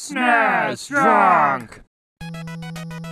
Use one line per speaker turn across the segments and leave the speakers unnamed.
SNES Drunk!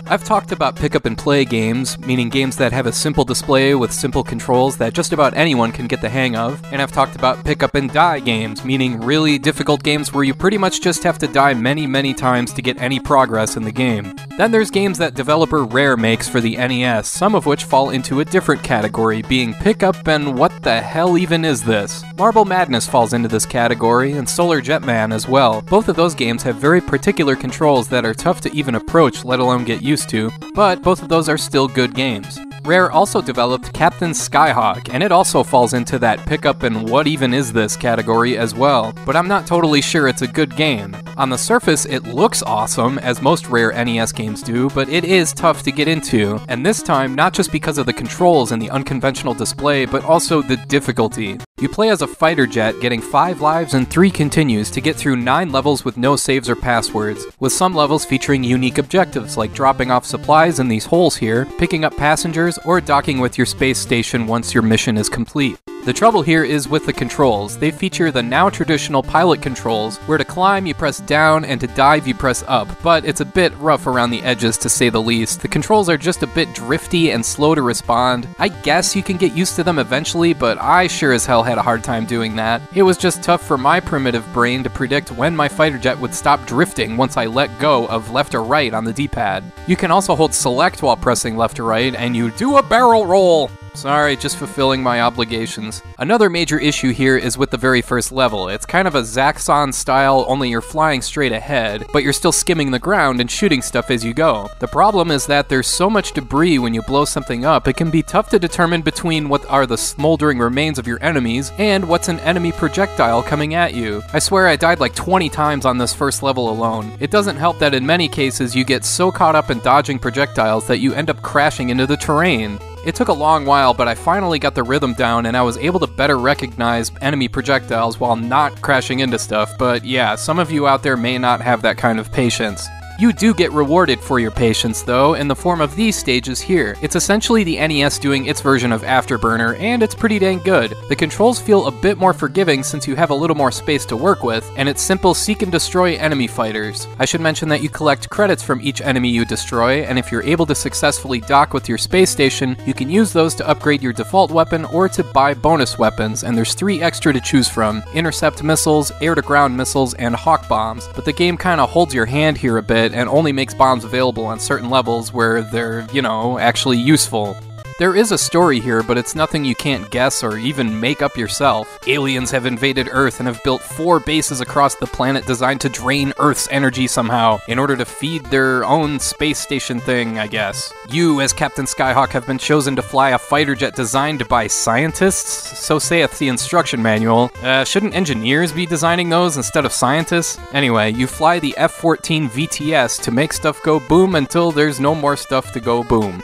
I've talked about pick up and play games, meaning games that have a simple display with simple controls that just about anyone can get the hang of, and I've talked about pick up and die games, meaning really difficult games where you pretty much just have to die many, many times to get any progress in the game. Then there's games that developer Rare makes for the NES, some of which fall into a different category, being pick up and what the hell even is this? Marble Madness falls into this category, and Solar Jetman as well. Both of those games have very particular controls that are tough to even approach, let alone get used to, but both of those are still good games. Rare also developed Captain Skyhawk, and it also falls into that pickup and what even is this category as well, but I'm not totally sure it's a good game. On the surface, it looks awesome, as most Rare NES games do, but it is tough to get into, and this time not just because of the controls and the unconventional display, but also the difficulty. You play as a fighter jet, getting 5 lives and 3 continues to get through 9 levels with no saves or passwords, with some levels featuring unique objectives like dropping off supplies in these holes here, picking up passengers, or docking with your space station once your mission is complete. The trouble here is with the controls. They feature the now traditional pilot controls, where to climb you press down and to dive you press up, but it's a bit rough around the edges to say the least. The controls are just a bit drifty and slow to respond. I guess you can get used to them eventually, but I sure as hell had a hard time doing that. It was just tough for my primitive brain to predict when my fighter jet would stop drifting once I let go of left or right on the D-pad. You can also hold select while pressing left or right, and you do a barrel roll! Sorry, just fulfilling my obligations. Another major issue here is with the very first level. It's kind of a Zaxxon style, only you're flying straight ahead, but you're still skimming the ground and shooting stuff as you go. The problem is that there's so much debris when you blow something up, it can be tough to determine between what are the smoldering remains of your enemies and what's an enemy projectile coming at you. I swear I died like 20 times on this first level alone. It doesn't help that in many cases you get so caught up in dodging projectiles that you end up crashing into the terrain. It took a long while, but I finally got the rhythm down and I was able to better recognize enemy projectiles while not crashing into stuff. But yeah, some of you out there may not have that kind of patience. You do get rewarded for your patience, though, in the form of these stages here. It's essentially the NES doing its version of Afterburner, and it's pretty dang good. The controls feel a bit more forgiving since you have a little more space to work with, and it's simple seek and destroy enemy fighters. I should mention that you collect credits from each enemy you destroy, and if you're able to successfully dock with your space station, you can use those to upgrade your default weapon or to buy bonus weapons, and there's three extra to choose from intercept missiles, air to ground missiles, and hawk bombs. But the game kinda holds your hand here a bit and only makes bombs available on certain levels where they're, you know, actually useful. There is a story here, but it's nothing you can't guess or even make up yourself. Aliens have invaded Earth and have built four bases across the planet designed to drain Earth's energy somehow, in order to feed their own space station thing, I guess. You, as Captain Skyhawk, have been chosen to fly a fighter jet designed by scientists? So saith the instruction manual. Uh, shouldn't engineers be designing those instead of scientists? Anyway, you fly the F 14 VTS to make stuff go boom until there's no more stuff to go boom.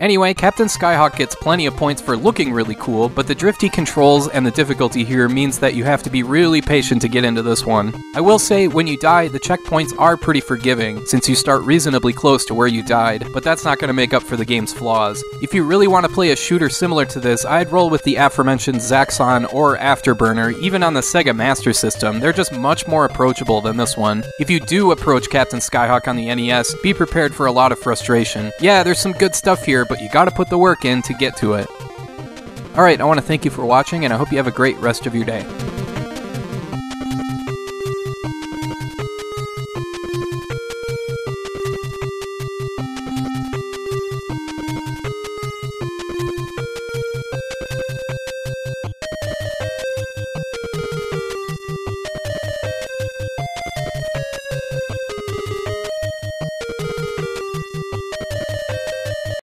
Anyway, Captain Skyhawk gets plenty of points for looking really cool, but the drifty controls and the difficulty here means that you have to be really patient to get into this one. I will say, when you die, the checkpoints are pretty forgiving, since you start reasonably close to where you died, but that's not going to make up for the game's flaws. If you really want to play a shooter similar to this, I'd roll with the aforementioned Zaxxon or Afterburner, even on the Sega Master System, they're just much more approachable than this one. If you do approach Captain Skyhawk on the NES, be prepared for a lot of frustration. Yeah, there's some good stuff here, but you gotta put the work in to get to it. Alright, I want to thank you for watching, and I hope you have a great rest of your day.